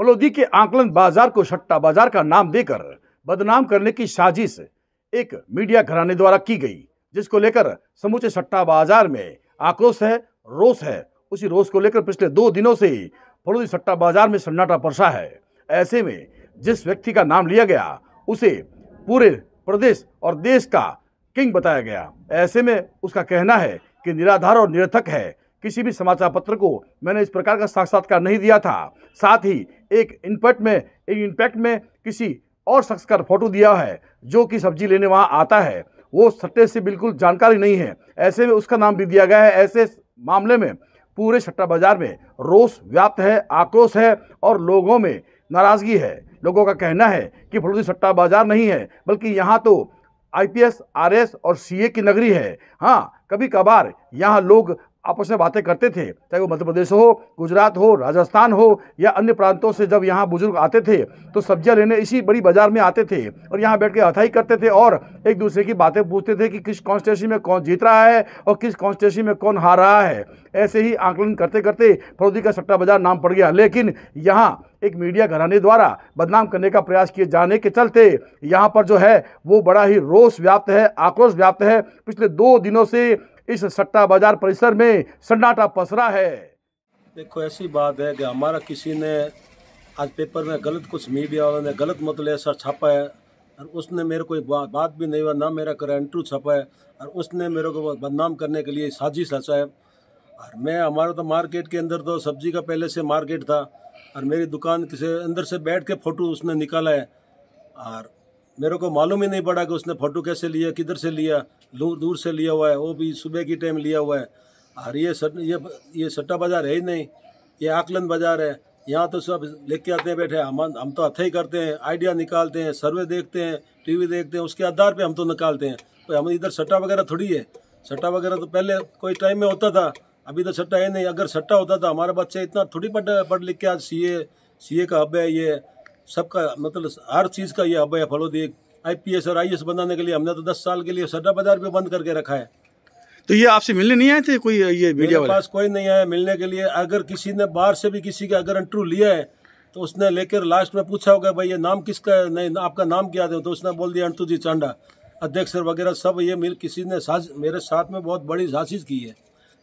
फलोदी के आंकलन बाज़ार को सट्टा बाज़ार का नाम देकर बदनाम करने की साजिश एक मीडिया घराने द्वारा की गई, जिसको लेकर समूचे सट्टा बाज़ार में आक्रोश है, रोष है। उसी रोष को लेकर पिछले दो दिनों से फलोदी सट्टा बाज़ार में सन्नाटा परसा है। ऐसे में जिस व्यक्ति का नाम लिया गया, उसे पूरे प्रदेश और देश का किंग बताया गया। ऐसे में उसका कहना है कि निराधार और निरर्थक है किसी भी समाचार पत्र को मैंने इस प्रकार का साक्षात्कार नहीं दिया था। साथ ही एक इनपैक्ट में एक इम्पैक्ट में किसी और शख्स का फ़ोटो दिया है जो कि सब्ज़ी लेने वहाँ आता है। वो सट्टे से बिल्कुल जानकारी नहीं है। ऐसे में उसका नाम भी दिया गया है। ऐसे मामले में पूरे सट्टा बाज़ार में रोष व्याप्त है आक्रोश है और लोगों में नाराज़गी है। लोगों का कहना है कि फलोदी सट्टा बाज़ार नहीं है बल्कि यहाँ तो आईपीएस, आरएस और सीए की नगरी है। हाँ कभी कभार यहाँ लोग आपस में बातें करते थे, चाहे वो मध्य प्रदेश हो, गुजरात हो, राजस्थान हो, या अन्य प्रांतों से जब यहाँ बुज़ुर्ग आते थे तो सब्ज़ियाँ लेने इसी बड़ी बाज़ार में आते थे और यहाँ बैठ के हथाई करते थे और एक दूसरे की बातें पूछते थे कि किस कॉन्स्टेंसी में कौन जीत रहा है और किस कॉन्स्टेंसी में कौन हार रहा है। ऐसे ही आंकलन करते करते फौजी का सट्टा बाज़ार नाम पड़ गया। लेकिन यहाँ एक मीडिया घराने द्वारा बदनाम करने का प्रयास किए जाने के चलते यहाँ पर जो है, वो बड़ा ही रोष व्याप्त है, आक्रोश व्याप्त है। पिछले दो दिनों से इस सट्टा बाज़ार परिसर में सन्नाटा पसरा है। देखो, ऐसी बात है कि हमारा किसी ने आज पेपर में गलत कुछ मीडिया वालों ने गलत मतलब ऐसा छापा है और उसने मेरे को बात भी नहीं हुआ, ना मेरा करेंटू छपा है और उसने मेरे को बदनाम करने के लिए साजिश रचा है। और मैं, हमारा तो मार्केट के अंदर तो सब्ज़ी का पहले से मार्केट था और मेरी दुकान किसी, अंदर से बैठ के फ़ोटो उसने निकाला है। और मेरे को मालूम ही नहीं पड़ा कि उसने फ़ोटो कैसे लिया, किधर से लिया, दूर से लिया हुआ है, वो भी सुबह की टाइम लिया हुआ है। और ये सट, ये ये सट्टा बाज़ार है ही नहीं, ये आकलन बाज़ार है। यहाँ तो सब लेके आते हैं, बैठे हम हम तो हथे ही करते हैं आइडिया निकालते हैं सर्वे देखते हैं टीवी देखते हैं, उसके आधार पे हम तो निकालते हैं। तो हम इधर सट्टा वगैरह थोड़ी है। सट्टा वगैरह तो पहले कोई टाइम में होता था अभी तो सट्टा है नहीं। अगर सट्टा होता था हमारे बच्चे इतना थोड़ी पढ़ पढ़ लिख के आज सी ए का हब है ये। सबका मतलब हर चीज़ का ये अब है फलोदी आईपीएस और आईएएस बनाने के लिए हमने तो दस साल के लिए सड्डा बाज़ार भी बंद करके रखा है। तो ये आपसे मिलने नहीं आए थे कोई ये मीडिया पास कोई नहीं आया मिलने के लिए। अगर किसी ने बाहर से भी किसी का अगर इंटरव्यू लिया है तो उसने लेकर लास्ट में पूछा होगा भाई ये नाम किसका है? नहीं आपका नाम क्या है तो उसने बोल दिया अंटू जी चांडा अध्यक्ष वगैरह सब ये मिल किसी ने साज मेरे साथ में बहुत बड़ी साजिश की है।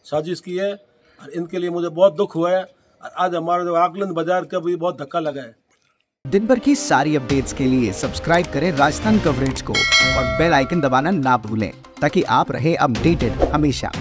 साजिश की है और इनके लिए मुझे बहुत दुख हुआ है। और आज हमारे आकलन बाज़ार का भी बहुत धक्का लगा है। दिन भर की सारी अपडेट्स के लिए सब्सक्राइब करें राजस्थान कवरेज को और बेल आइकन दबाना ना भूलें, ताकि आप रहे अपडेटेड हमेशा।